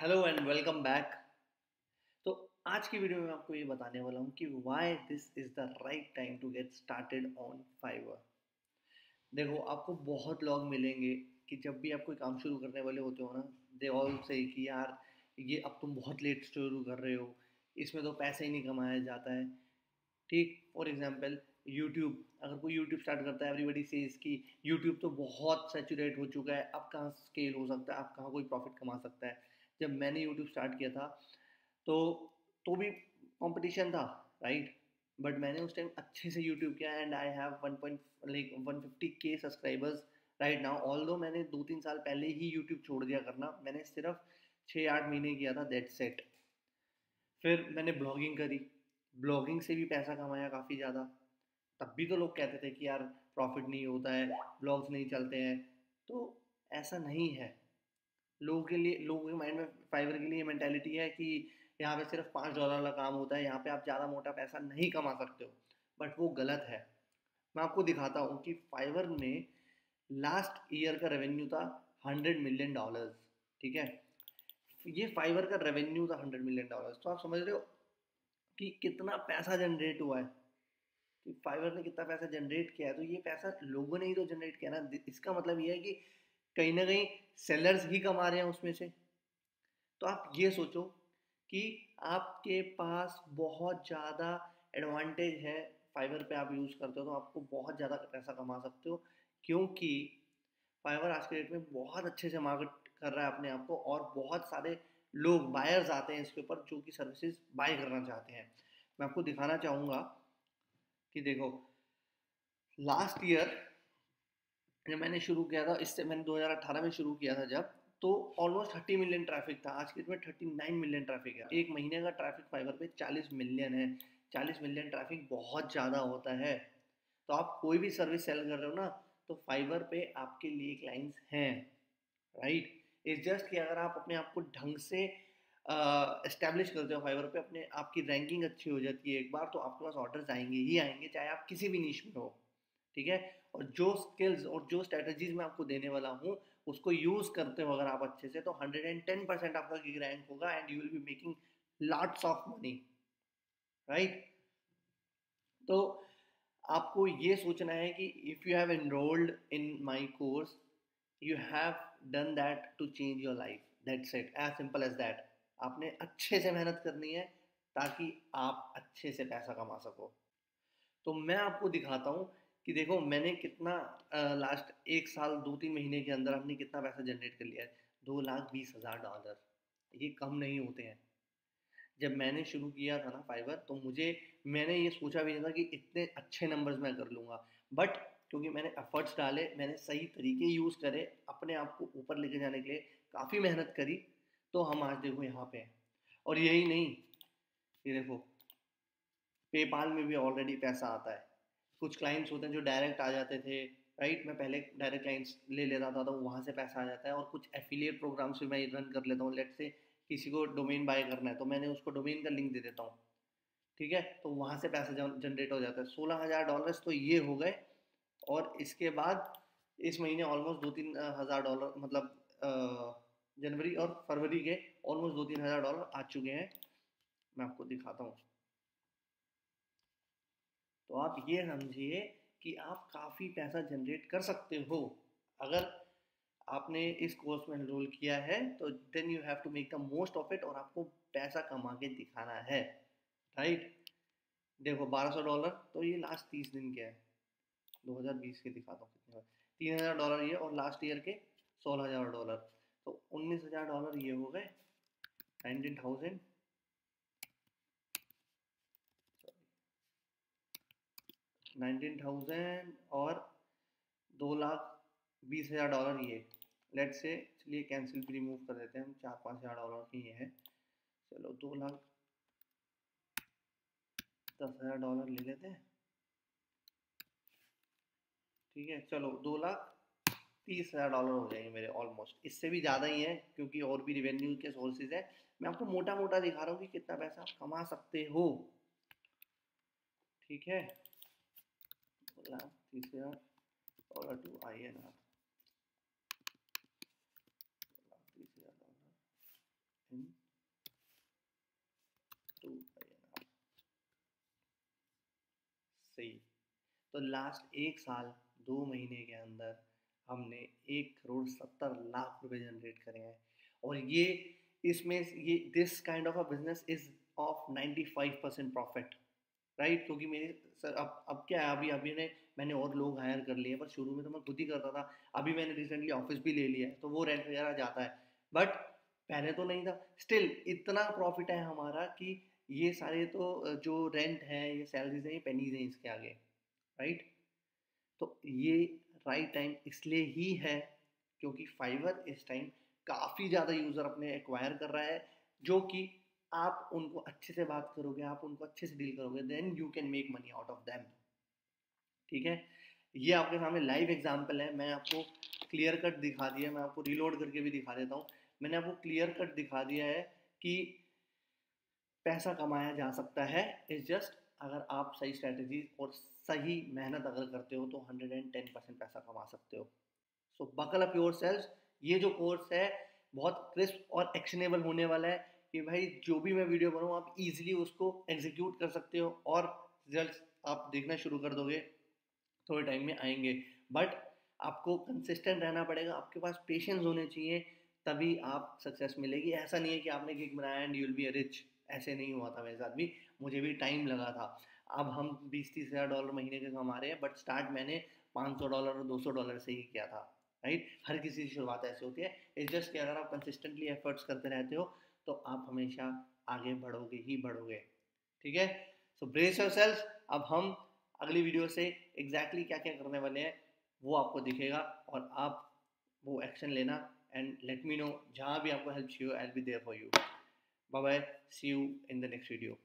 Hello and welcome back तो आज की वीडियो में आपको ये बताने वाला हूँ कि why this is the right time to get started on Fiverr देखो, आपको बहुत लोग मिलेंगे कि जब भी आप कोई काम शुरू करने वाले होते हो ना दे ऑल से कि यार, ये अब तुम बहुत लेट शुरू कर रहे हो, इसमें तो पैसे ही नहीं कमाया जाता है। ठीक फॉर एग्ज़ाम्पल यूट्यूब अगर कोई यूट्यूब स्टार्ट करता है एवरीबडी से इसकी यूट्यूब तो बहुत सेचुरेट हो चुका है, अब कहाँ स्केल हो सकता है, अब कहाँ कोई प्रॉफिट कमा सकता है। जब मैंने यूट्यूब स्टार्ट किया था तो तो भी कंपटीशन था राइट बट मैंने उस टाइम अच्छे से यूट्यूब किया and I have one point like one fifty के subscribers right now although मैंने दो तीन साल पहले ही यूट्यूब छोड़ दिया करना, मैंने सिर्फ़ छः आठ महीने किया था दैट सेट फिर मैंने ब्लॉगिंग करी। ब्लॉगिंग से भी पैसा कमाया काफ़ी ज़्यादा। तब भी तो लोग कहते थे कि यार प्रॉफिट नहीं होता है ब्लॉग्स नहीं चलते हैं। तो ऐसा नहीं है। लोगों के लिए, लोगों के माइंड में फाइवर के लिए मैंटेलिटी है कि यहाँ पे सिर्फ़ पाँच डॉलर का काम होता है, यहाँ पे आप ज़्यादा मोटा पैसा नहीं कमा सकते हो। बट वो गलत है। मैं आपको दिखाता हूँ कि फाइवर में लास्ट ईयर का रेवेन्यू था हंड्रेड मिलियन डॉलर्स ठीक है? ये फाइवर का रेवेन्यू था हंड्रेड मिलियन डॉलर्स तो आप समझ रहे हो कि कितना पैसा जनरेट हुआ है? कि फाइवर ने कितना पैसा जनरेट किया है? तो ये पैसा लोगों ने ही तो जनरेट किया ना। इसका मतलब ये है कि कहीं ना कहीं सेलर्स भी कमा रहे हैं उसमें से। तो आप ये सोचो कि आपके पास बहुत ज़्यादा एडवांटेज है फाइबर पे आप यूज़ करते हो तो आपको बहुत ज़्यादा पैसा कमा सकते हो, क्योंकि फाइवर आज के डेट में बहुत अच्छे से मार्केट कर रहा है अपने आप को और बहुत सारे लोग बायर्स आते हैं इसके ऊपर जो कि सर्विसेज़ बाय करना चाहते हैं। मैं आपको दिखाना चाहूँगा कि देखो लास्ट ईयर जब मैंने शुरू किया था, इससे मैंने 2018 में शुरू किया था जब तो ऑलमोस्ट 30 मिलियन ट्रैफ़िक था। आज के डेट में 39 मिलियन ट्रैफ़िक है। एक महीने का ट्रैफ़िक फाइबर पे 40 मिलियन है। 40 मिलियन ट्रैफ़िक बहुत ज़्यादा होता है। तो आप कोई भी सर्विस सेल कर रहे हो ना तो फाइबर पे आपके लिए क्लाइंट्स हैं राइट इट्स जस्ट कि अगर आप अपने आप को ढंग से इस्टेब्लिश करते हो फाइबर पे, अपने, आपकी रैंकिंग अच्छी हो जाती है। एक बार तो आपके पास ऑर्डर्स आएँगे ही आएँगे, चाहे आप किसी भी नीच में हो। ठीक है? और जो स्किल्स और जो स्ट्रेटजीज मैं आपको देने वाला हूँ, उसको यूज़ करते हो अगर आप अच्छे से तो 110 परसेंट आपका गिग रैंक होगा and you will be making lots of money right तो आपको ये सोचना है कि if you have enrolled in my course you have done that to change your life that's it as simple as that आपने अच्छे से मेहनत करनी है ताकि आप अच्छे से पैसा कमा सको। तो मैं आपको दिखाता हूँ कि देखो, मैंने कितना लास्ट एक साल दो तीन महीने के अंदर हमने कितना पैसा जनरेट कर लिया है? दो लाख बीस हज़ार डॉलर ये कम नहीं होते हैं। जब मैंने शुरू किया था ना फाइबर तो मुझे, मैंने ये सोचा भी नहीं था कि इतने अच्छे नंबर्स मैं कर लूँगा। बट क्योंकि मैंने एफर्ट्स डाले, मैंने सही तरीके यूज़ करे, अपने आप को ऊपर लेके जाने के लिए काफ़ी मेहनत करी तो हम आज देखो यहाँ पे हैं। और यही नहीं, ये देखो पेपाल में भी ऑलरेडी पैसा आता है। कुछ क्लाइंट्स होते हैं जो डायरेक्ट आ जाते थे राइट मैं पहले डायरेक्ट क्लाइंट्स ले लेता था तो वहाँ से पैसा आ जाता है और कुछ एफिलिएट प्रोग्राम्स भी मैं रन कर लेता हूँ। लेट से किसी को डोमेन बाय करना है तो मैंने उसको डोमेन का लिंक दे देता हूँ। ठीक है? तो वहाँ से पैसा जनरेट हो जाता है। सोलह हज़ार डॉलर्स तो ये हो गए और इसके बाद इस महीने ऑलमोस्ट दो तीन हज़ार डॉलर मतलब जनवरी और फरवरी के ऑलमोस्ट दो तीन हज़ार डॉलर आ चुके हैं। मैं आपको दिखाता हूँ। तो आप ये समझिए कि आप काफ़ी पैसा जनरेट कर सकते हो। अगर आपने इस कोर्स में एनरोल किया है तो then you have to make the most of it और आपको पैसा कमा के दिखाना है। राइट देखो 1200 डॉलर तो ये लास्ट तीस दिन के है। 2020 के दिखाता हूँ कितने तीन हज़ार डॉलर ये और लास्ट ईयर के सोलह हज़ार डॉलर तो उन्नीस हज़ार डॉलर ये हो गए। नाइनटीन थाउज़ेंड नाइनटीन थाउज़ेंड और दो लाख बीस हज़ार डॉलर ये। लेट से चलिए कैंसिल भी रिमूव कर देते हैं हम, चार पाँच हज़ार डॉलर की ये है। चलो, दो लाख दस हज़ार डॉलर ले लेते हैं। ठीक है, चलो, दो लाख तीस हज़ार डॉलर हो जाएँगे मेरे ऑलमोस्ट इससे भी ज़्यादा ही है, क्योंकि और भी रिवेन्यू के सोर्सेज है। मैं आपको मोटा मोटा दिखा रहा हूँ कि कितना पैसा आप कमा सकते हो। ठीक है? dollar TCR dollar to INR dollar TCR dollar in to INR सही। तो लास्ट एक साल, दो महीने के अंदर, हमने एक करोड़ सत्तर लाख रुपए जनरेट करे हैं। और ये, इसमें ये this kind of a business is of 95 percent profit right क्योंकि मेरे सर, अब अब क्या है, अभी अभी ने, मैंने और लोग हायर कर लिए, पर शुरू में तो मैं खुद ही करता था। अभी मैंने रिसेंटली ऑफ़िस भी ले लिया है तो वो रेंट वगैरह जाता है। बट पहले तो नहीं था। स्टिल इतना प्रॉफिट है हमारा कि ये सारे तो जो रेंट है, ये सैलरीज हैं, ये पेनीज हैं इसके आगे। राइट तो ये राइट टाइम इसलिए ही है, क्योंकि फाइवर इस टाइम काफ़ी ज़्यादा यूज़र अपने एक्वायर कर रहा है, जो कि आप उनको अच्छे से बात करोगे, आप उनको अच्छे से डील करोगे then you can make money out of them ठीक है? ये आपके सामने लाइव एग्ज़ाम्पल है। मैं आपको क्लियर कट दिखा दिया मैं आपको रिलोड करके भी दिखा देता हूँ। मैंने आपको क्लियर कट दिखा दिया है कि पैसा कमाया जा सकता है। इज़ जस्ट अगर आप सही स्ट्रेटजी और सही मेहनत अगर करते हो तो 110 परसेंट पैसा कमा सकते हो। So buckle up your sales ये जो कोर्स है, बहुत क्रिस्प और एक्शनेबल होने वाला है। कि भाई जो भी मैं वीडियो बनाऊँ, आप इजीली उसको एग्जीक्यूट कर सकते हो और रिज़ल्ट आप देखना शुरू कर दोगे। थोड़े टाइम में आएँगे। बट आपको कंसिस्टेंट रहना पड़ेगा। आपके पास पेशेंस होने चाहिए, तभी आप सक्सेस मिलेगी। ऐसा नहीं है कि आपने गिग बनाया एंड यूल बी रिच ऐसे नहीं हुआ था मेरे साथ भी। मुझे भी टाइम लगा था। अब हम बीस तीस हज़ार डॉलर महीने के कमा रहे हैं बट स्टार्ट मैंने पाँच सौ डॉलर और दो सौ डॉलर से ही किया था। राइट हर किसी की शुरुआत ऐसे होती है। इस जस्ट कि अगर आप कंसिस्टेंटली एफर्ट्स करते रहते हो तो आप हमेशा आगे बढ़ोगे ही बढ़ोगे। ठीक है? सो ब्रेस योर सेल्फ अब हम अगली वीडियो से एग्जैक्टली exactly क्या क्या करने वाले हैं, वो आपको दिखेगा और आप वो एक्शन लेना एंड लेट मी नो जहाँ भी आपको हेल्प चाहिए I be there for you bye bye see you in the next video